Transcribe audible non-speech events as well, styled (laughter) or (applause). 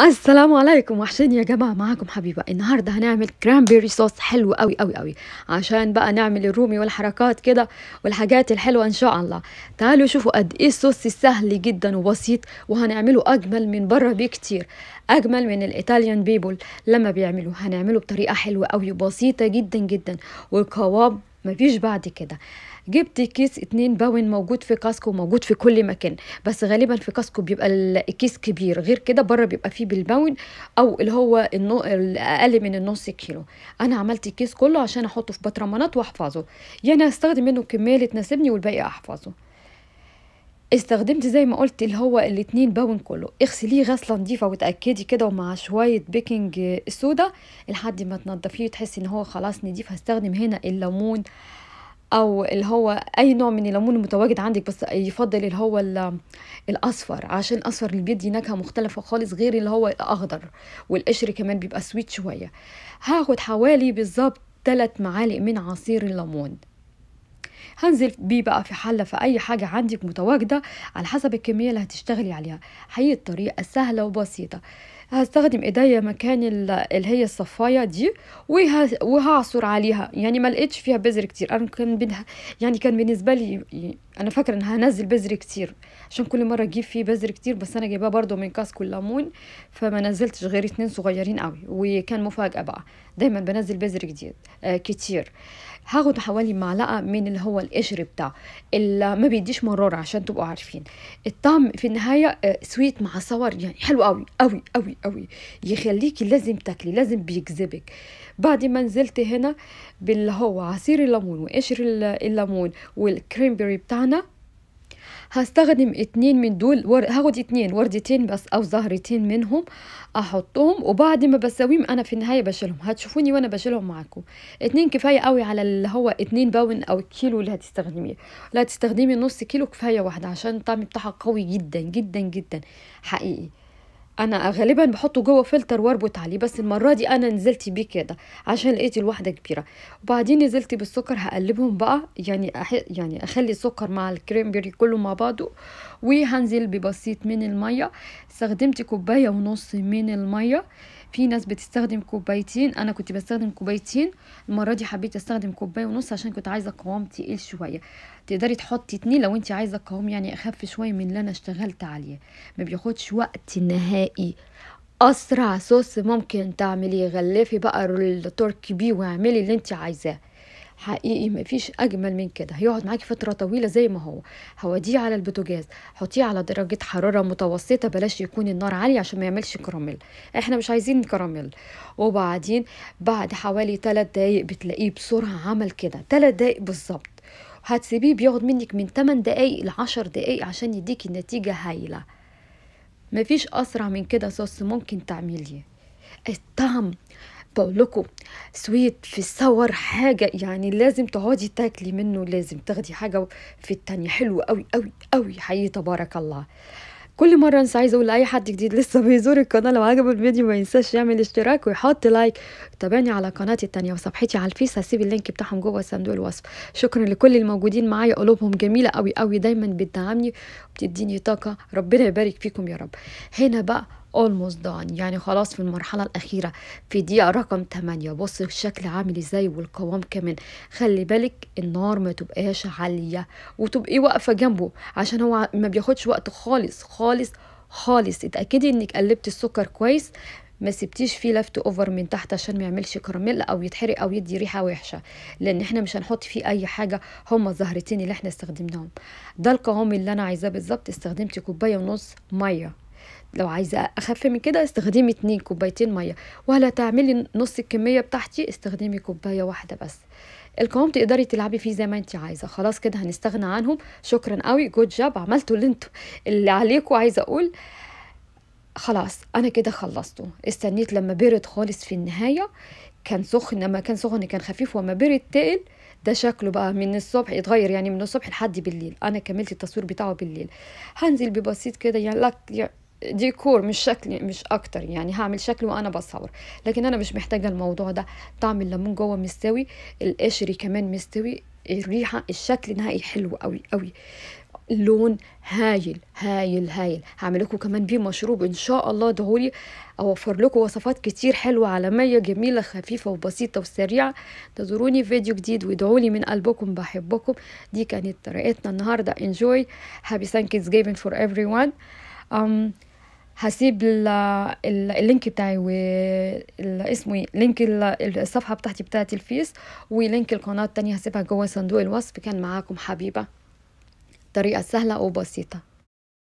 السلام عليكم. وحشين يا جماعة معاكم حبيبة. النهاردة هنعمل cranberry sauce حلو قوي قوي قوي عشان بقى نعمل الرومي والحركات كده والحاجات الحلوة إن شاء الله. تعالوا شوفوا قد إيه الصوص سهل جدا وبسيط وهنعمله أجمل من بره بكتير. أجمل من ال Italian people لما بيعملوا هنعمله بطريقة حلوة قوي بسيطة جدا جدا. والقوام مفيش بعد كده. جبت كيس اتنين pound موجود في Costco موجود في كل مكان بس غالبا في Costco بيبقى الكيس كبير. غير كده بره بيبقى فيه بال pound أو اللي هو. الأقل من النص كيلو. أنا عملت الكيس كله عشان أحطه في بطرمانات وأحفظه. يعني هستخدم منه اللي تناسبني والباقي أحفظه. استخدمت زي ما قلت اللي هو الاتنين pound كله. اغسليه غسلة نظيفة وتأكدي كده ومع شوية baking soda لحد ما تنضفيه وتحسي إن هو خلاص نضيف هستخدم هنا الليمون أو اللي هو أي نوع من الليمون المتواجد عندك بس يفضل اللي هو الأصفر عشان الأصفر اللي بيدي نكهة مختلفة خالص غير اللي هو الأخضر والقشر كمان بيبقى سويت شوية. هاخد حوالي بالظبط 3 معالق من عصير الليمون. هنزل بيه بقى في حلة في أي حاجة عندك متواجدة على حسب الكمية اللي هتشتغلي عليها. هي الطريقة سهلة وبسيطة. هستخدم إيديا مكان اللي هي الصفايه دي وهعصر عليها. يعني ما لقيتش فيها بذر كتير. أنا كان بنها يعني كان بالنسبة لي أنا فاكرة ان هنزل بذر كتير عشان كل مرة أجيب فيه بذر كتير بس أنا جايباه برضو من Costco الليمون فما نزلتش غير اتنين صغيرين قوي وكان مفاجأة بقى. دايما بنزل بذر جديد آه كتير. هاخد حوالي معلقة من اللي هو القشر بتاعه اللي ما بيديش مرارة عشان تبقوا عارفين. الطعم في النهاية sweet مع sour يعني حلو قوي قوي قوي قوي. يخليكي لازم تاكلي لازم بيجذبك بعد ما نزلت هنا باللي هو عصير الليمون وقشر الليمون وال cranberry بتاعنا هستخدم اتنين من دول ور... هاخد اتنين وردتين بس أو زهرتين منهم أحطهم وبعد ما بسويهم أنا في النهاية بشيلهم. هتشوفوني وأنا بشيلهم معاكم. اتنين كفاية قوي على اللي هو اتنين pound أو الكيلو اللي هتستخدميه لا تستخدمي نص كيلو كفاية واحدة عشان الطعم بتاعها قوي جدا جدا جدا. حقيقي. أنا غالبا بحطه جوه فلتر وأربط عليه بس المرة دي أنا نزلت بيه كده عشان لقيت الواحدة كبيرة. وبعدين نزلت بالسكر هقلبهم بقى يعني أح... يعني أخلي السكر مع الكريمبري كله مع بعضه وهنزل ببسيط من المية. استخدمت كوباية ونص من المية. في ناس بتستخدم كوبايتين. أنا كنت بستخدم كوبايتين. المرة دي حبيت أستخدم كوباية ونص عشان كنت عايزة قوام تقيل شوية. تقدري تحطي اتنين لو انت عايزة قوام يعني أخف شوية من اللي أنا اشتغلت عليه. ما بياخدش وقت نهائي. أسرع صوص ممكن تعمليه. غلفي بقى التركي بيه واعملي اللي انت عايزاه. حقيقي مفيش أجمل من كده. هيقعد معاكي فترة طويلة زي ما هو. هوديه على البوتاجاز حطيه على درجة حرارة متوسطة بلاش يكون النار عالية عشان ما يعملش كراميل. إحنا مش عايزين كراميل. وبعدين بعد حوالي 3 دقايق بتلاقيه بسرعة عمل كده. 3 دقايق بالظبط. هتسيبيه بياخد منك من 8 دقايق ل 10 دقايق عشان يديكي نتيجة هايلة. مفيش أسرع من كده صوص ممكن تعمليه. الطعم بقول لكم sweet في ال sour حاجة يعني لازم تقعدي تاكلي منه لازم تاخدي حاجة في التانية. حلو قوي قوي قوي حقيقي تبارك الله. كل مرة أنسى عايزة أقول لأي حد جديد لسه (laughs) بيزور القناة لو عجبه الفيديو ما ينساش يعمل اشتراك ويحط like وتابعني على قناتي التانية وصفحتي على الفيس هسيب ال link بتاعهم جوه صندوق الوصف. شكرا لكل الموجودين معايا قلوبهم جميلة قوي قوي دايما بتدعمني وبتديني طاقة. ربنا يبارك فيكم يا رب. هنا بقى almost done. يعني خلاص في المرحلة الأخيرة. في دقيقة رقم 8 بص الشكل عامل إزاي والقوام كمان. خلي بالك النار ما تبقاش عالية وتبقي واقفة جنبه عشان هو ما بياخدش وقت خالص خالص خالص. اتأكدي إنك قلبت السكر كويس. ما سبتيش فيه leftover من تحت عشان ما يعملش كراميل أو يتحرق أو يدي ريحة وحشة. لأن إحنا مش هنحط فيه أي حاجة. هما الزهرتين اللي إحنا استخدمناهم. ده القوام اللي أنا عايزاه بالظبط. استخدمت كوباية ونص مية. لو عايزة أخف من كده استخدمي اتنين كوبايتين مية. ولا تعملي نص الكمية بتاعتي استخدمي كوباية واحدة بس. القوام تقدري تلعبي فيه زي ما انت عايزة. خلاص كده هنستغنى عنهم. شكرا قوي. good job عملتوا اللي أنتوا اللي عليكم عايزة أقول. خلاص أنا كده خلصته. استنيت لما برد خالص في النهاية. كان سخن لما كان سخن كان خفيف وما برد تقل ده شكله بقى من الصبح يتغير يعني من الصبح لحد بالليل. أنا كملت التصوير بتاعه بالليل. هنزل ببسيط كده يعني ديكور مش شكل مش أكتر يعني هعمل شكل وأنا بصور. لكن أنا مش محتاجة الموضوع ده. طعم الليمون جوه مستوي القشري كمان مستوي الريحة الشكل نهائي حلو قوي قوي لون هايل هايل هايل. هعمل لكم كمان بيه مشروب إن شاء الله ادعولي أوفر لكم وصفات كتير حلوة عالمية جميلة خفيفة وبسيطة وسريعة. انتظروني فيديو جديد وادعولي من قلبكم بحبكم. دي كانت طريقتنا النهارده. Enjoy. Happy Thanksgiving for everyone. Um, هسيب ال- ال- ال link بتاعي واسمه إيه link ال- الصفحة بتاعتي بتاعت الفيس ولينك القناة التانية هسيبها جوه صندوق الوصف. كان معاكم حبيبة. طريقة سهلة وبسيطة.